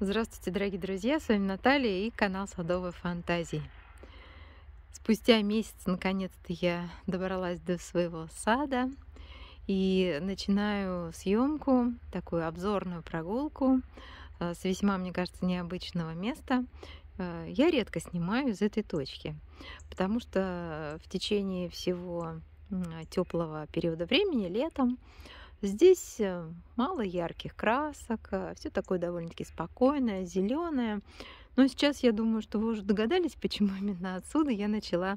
Здравствуйте, дорогие друзья! С вами Наталья и канал Садовой Фантазии. Спустя месяц, наконец-то, я добралась до своего сада и начинаю съемку, такую обзорную прогулку э, с весьма, мне кажется, необычного места. Э, я редко снимаю из этой точки, потому что в течение всего теплого периода времени, летом, Здесь э, мало ярких красок, э, все такое довольно-таки спокойное, зеленое. Но сейчас я думаю, что вы уже догадались, почему именно отсюда я начала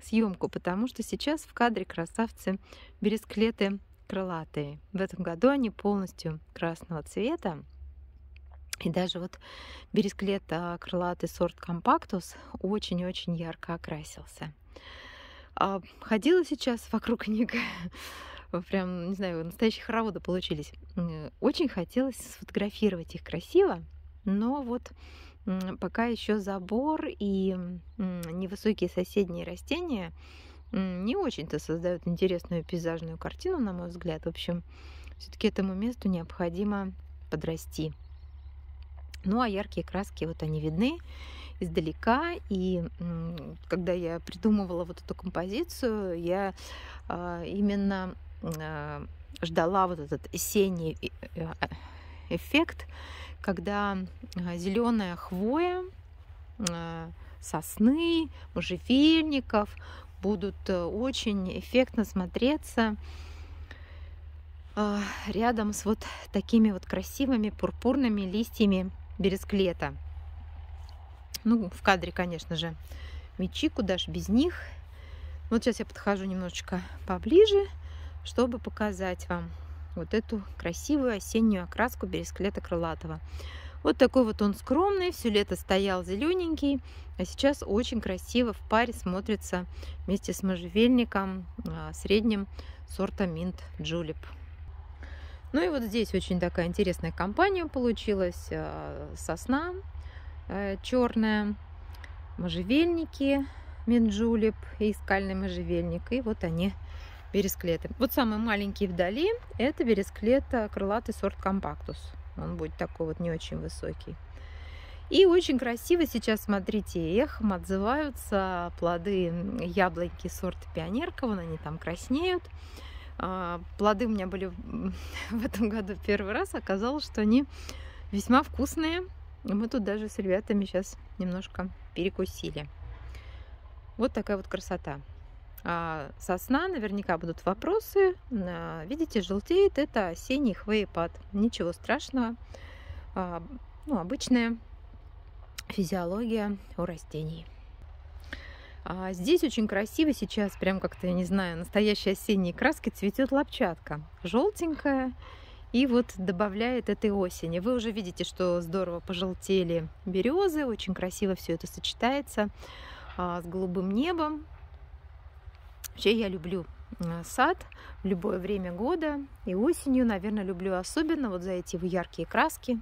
съемку, потому что сейчас в кадре красавцы бересклеты крылатые. В этом году они полностью красного цвета. И даже вот бересклет а, крылатый сорт компактус очень-очень ярко окрасился. А, ходила сейчас вокруг них прям, не знаю, настоящие хороводы получились. Очень хотелось сфотографировать их красиво, но вот пока еще забор и невысокие соседние растения не очень-то создают интересную пейзажную картину, на мой взгляд. В общем, все-таки этому месту необходимо подрасти. Ну а яркие краски, вот они видны издалека. И когда я придумывала вот эту композицию, я а, именно Э, ждала вот этот осенний э, эффект, когда э, зеленая хвоя, сосны, можжевельников будут очень эффектно смотреться рядом с вот такими вот красивыми пурпурными листьями бересклета. Ну, в кадре, конечно же, мечи, куда ж без них. Вот сейчас я подхожу немножечко поближе чтобы показать вам вот эту красивую осеннюю окраску бересклета крылатого. Вот такой вот он скромный, все лето стоял зелененький, а сейчас очень красиво в паре смотрится вместе с можжевельником а, средним сорта Mint Julep. Ну и вот здесь очень такая интересная компания получилась. А, сосна э, черная, можжевельники Julep и скальный можжевельник. И вот они бересклеты. Вот самый маленький вдали это бересклет э, крылатый сорт компактус. Он будет такой вот не очень высокий. И очень красиво сейчас, смотрите, эхом отзываются плоды яблоньки сорта пионерка. Вон они там краснеют. А, плоды у меня были в этом году первый раз. Оказалось, что они весьма вкусные. Мы тут даже с ребятами сейчас немножко перекусили. Вот такая вот красота. А сосна, наверняка будут вопросы. Видите, желтеет, это осенний хвоепад. Ничего страшного. А, ну, обычная физиология у растений. А здесь очень красиво сейчас, прям как-то, я не знаю, настоящей осенней краской цветет лапчатка. Желтенькая. И вот добавляет этой осени. Вы уже видите, что здорово пожелтели березы. Очень красиво все это сочетается а, с голубым небом. Вообще я люблю э, сад в любое время года. И осенью, наверное, люблю особенно вот за эти яркие краски.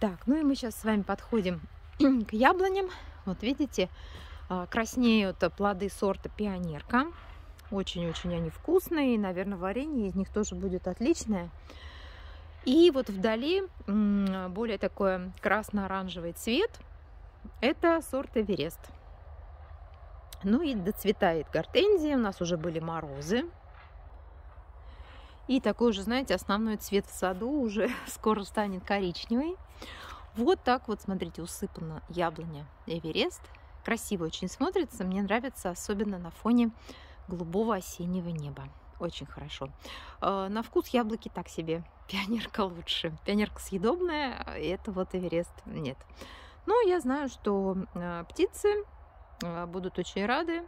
Так, ну и мы сейчас с вами подходим к яблоням. Вот видите, а, краснеют плоды сорта пионерка. Очень-очень они вкусные. И, наверное, варенье из них тоже будет отличное. И вот вдали более такой красно-оранжевый цвет. Это сорт Эверест. Ну и доцветает гортензия. У нас уже были морозы. И такой уже, знаете, основной цвет в саду уже скоро станет коричневый. Вот так вот, смотрите, усыпана яблоня Эверест. Красиво очень смотрится. Мне нравится, особенно на фоне голубого осеннего неба. Очень хорошо. А, на вкус яблоки так себе. Пионерка лучше. Пионерка съедобная, а это вот Эверест нет. Но я знаю, что а, птицы будут очень рады.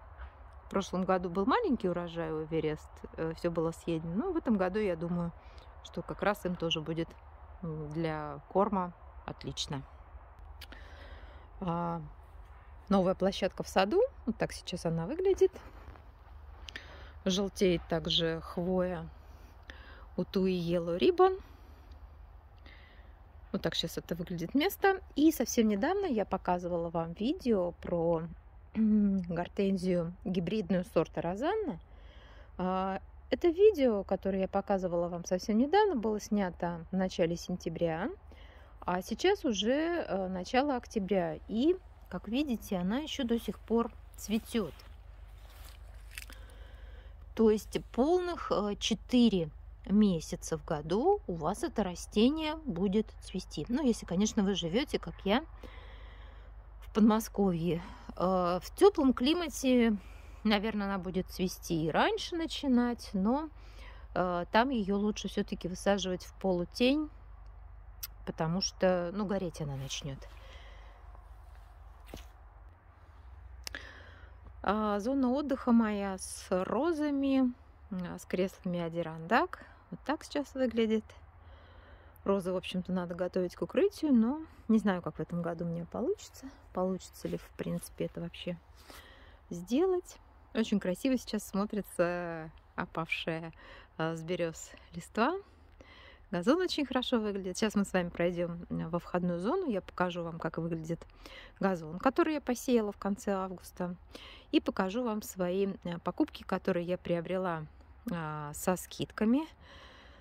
В прошлом году был маленький урожай у Эверест, э, все было съедено. Но в этом году, я думаю, что как раз им тоже будет для корма отлично. А, новая площадка в саду. Вот так сейчас она выглядит. Желтеет также хвоя у Туи Yellow Ribbon. Вот так сейчас это выглядит место. И совсем недавно я показывала вам видео про гортензию гибридную сорта Розанна. Это видео, которое я показывала вам совсем недавно, было снято в начале сентября. А сейчас уже э, начало октября, и, как видите, она еще до сих пор цветет. То есть полных 4 месяца в году у вас это растение будет цвести. Ну, если, конечно, вы живете, как я, в Подмосковье. В теплом климате Наверное, она будет цвести и раньше начинать, но э, там ее лучше все-таки высаживать в полутень, потому что, ну, гореть она начнет. А, зона отдыха моя с розами, с креслами Адирандак. Вот так сейчас выглядит. Розы, в общем-то, надо готовить к укрытию, но не знаю, как в этом году мне получится. Получится ли, в принципе, это вообще сделать. Очень красиво сейчас смотрится опавшая а, с берез листва. Газон очень хорошо выглядит. Сейчас мы с вами пройдем во входную зону. Я покажу вам, как выглядит газон, который я посеяла в конце августа. И покажу вам свои э, покупки, которые я приобрела а, со скидками.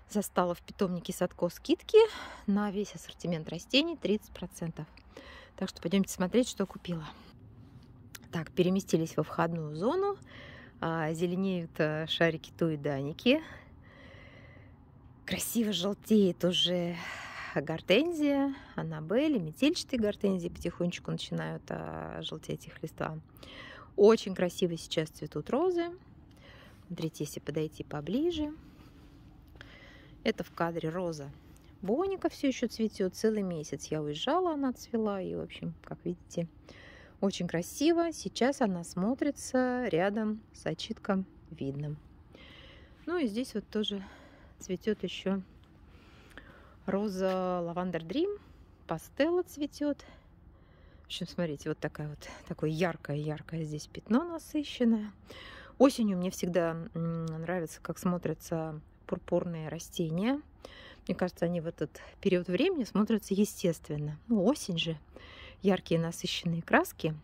Застала в питомнике Садко скидки на весь ассортимент растений 30%. Так что пойдемте смотреть, что купила. Так, переместились во входную зону. А, зеленеют э, шарики туиданики. Красиво желтеет уже гортензия, аннабель, метельчатые гортензии потихонечку начинают а, желтеть их листва. Очень красиво сейчас цветут розы. Смотрите, если подойти поближе. Это в кадре роза Боника все еще цветет целый месяц. Я уезжала, она цвела. И, в общем, как видите, очень красиво. Сейчас она смотрится рядом с очитком видным. Ну и здесь вот тоже цветет еще роза лавандер дрим. Пастелла цветет. В общем, смотрите, вот такая вот, такое яркое-яркое здесь пятно насыщенное. Осенью мне всегда нравится, как смотрятся пурпурные растения. Мне кажется, они в этот период времени смотрятся естественно. Ну, осень же яркие насыщенные краски.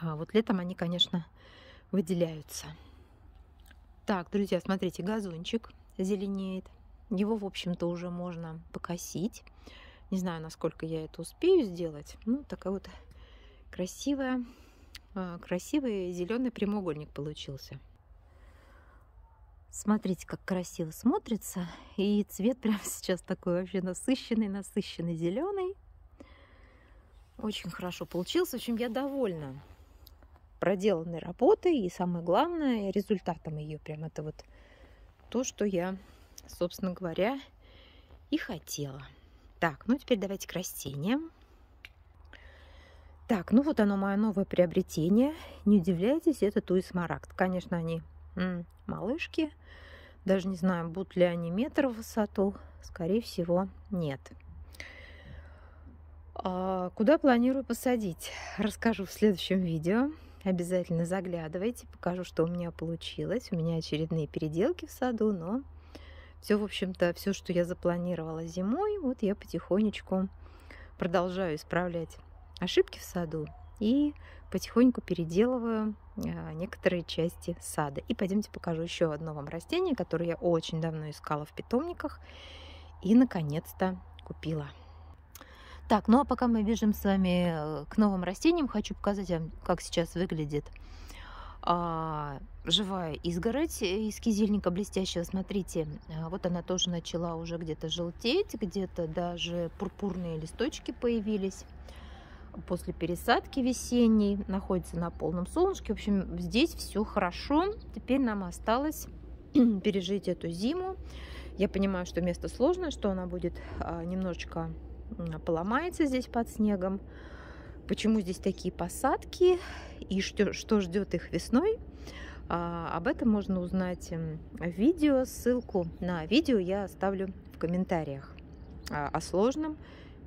А вот летом они, конечно, выделяются. Так, друзья, смотрите, газончик зеленеет. Его, в общем-то, уже можно покосить. Не знаю, насколько я это успею сделать. Ну, такая вот красивая, а, красивый зеленый прямоугольник получился. Смотрите, как красиво смотрится. И цвет прямо сейчас такой вообще насыщенный, насыщенный зеленый. Очень хорошо получилось. В общем, я довольна проделанной работой и, самое главное, результатом ее. Прям это вот то, что я, собственно говоря, и хотела. Так, ну теперь давайте к растениям. Так, ну вот оно мое новое приобретение. Не удивляйтесь, это туи. Конечно, они малышки. Даже не знаю, будут ли они метр в высоту. Скорее всего, нет. А куда планирую посадить? Расскажу в следующем видео. Обязательно заглядывайте, покажу, что у меня получилось. У меня очередные переделки в саду, но все, в общем-то, все, что я запланировала зимой, вот я потихонечку продолжаю исправлять ошибки в саду и потихоньку переделываю а, некоторые части сада. И пойдемте покажу еще одно вам растение, которое я очень давно искала в питомниках и наконец-то купила. Так, ну а пока мы бежим с вами э, к новым растениям, хочу показать вам, как сейчас выглядит а, живая изгородь из кизильника блестящего. Смотрите, а, вот она тоже начала уже где-то желтеть, где-то даже пурпурные листочки появились после пересадки весенней, находится на полном солнышке. В общем, здесь все хорошо. Теперь нам осталось пережить эту зиму. Я понимаю, что место сложное, что она будет а, немножечко поломается здесь под снегом. Почему здесь такие посадки и что, что ждет их весной? А, об этом можно узнать в видео. Ссылку на видео я оставлю в комментариях а, о сложном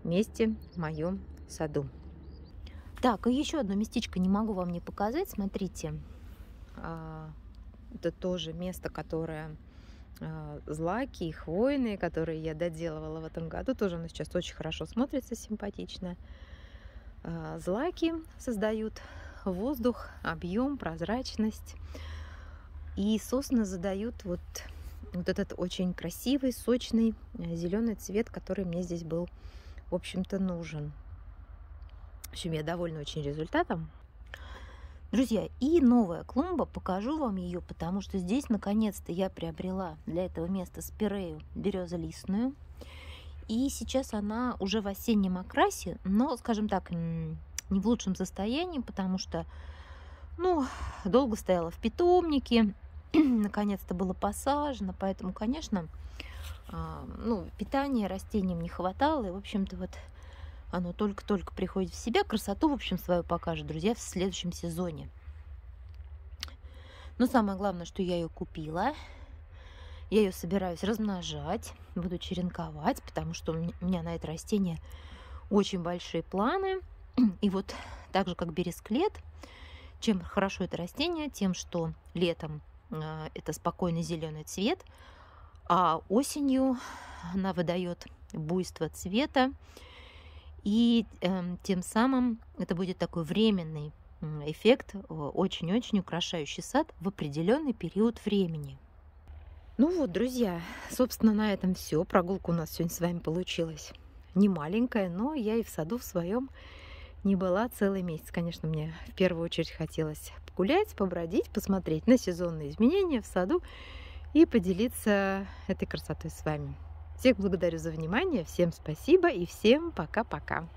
месте в моем саду. Так, и еще одно местечко не могу вам не показать. Смотрите, а, это тоже место, которое а, злаки и хвойные, которые я доделывала в этом году. Тоже оно сейчас очень хорошо смотрится, симпатично. А, злаки создают воздух, объем, прозрачность. И сосны задают вот, вот этот очень красивый, сочный зеленый цвет, который мне здесь был в общем-то, нужен. В общем, я довольна очень результатом. Друзья, и новая клумба, покажу вам ее, потому что здесь наконец-то я приобрела для этого места спирею березолистную. И сейчас она уже в осеннем окрасе, но, скажем так, не в лучшем состоянии, потому что, ну, долго стояла в питомнике, наконец-то было посажено, поэтому, конечно, а, ну, питания растениям не хватало, и, в общем-то, вот оно только-только приходит в себя. Красоту, в общем, свою покажет, друзья, в следующем сезоне. Но самое главное, что я ее купила. Я ее собираюсь размножать, буду черенковать, потому что у меня на это растение очень большие планы. И вот так же, как бересклет, чем хорошо это растение, тем, что летом э, это спокойный зеленый цвет, а осенью она выдает буйство цвета, и э, тем самым это будет такой временный эффект, очень-очень украшающий сад в определенный период времени. Ну вот, друзья, собственно, на этом все. Прогулка у нас сегодня с вами получилась не маленькая, но я и в саду в своем не была целый месяц. Конечно, мне в первую очередь хотелось погулять, побродить, посмотреть на сезонные изменения в саду и поделиться этой красотой с вами. Всех благодарю за внимание, всем спасибо и всем пока-пока.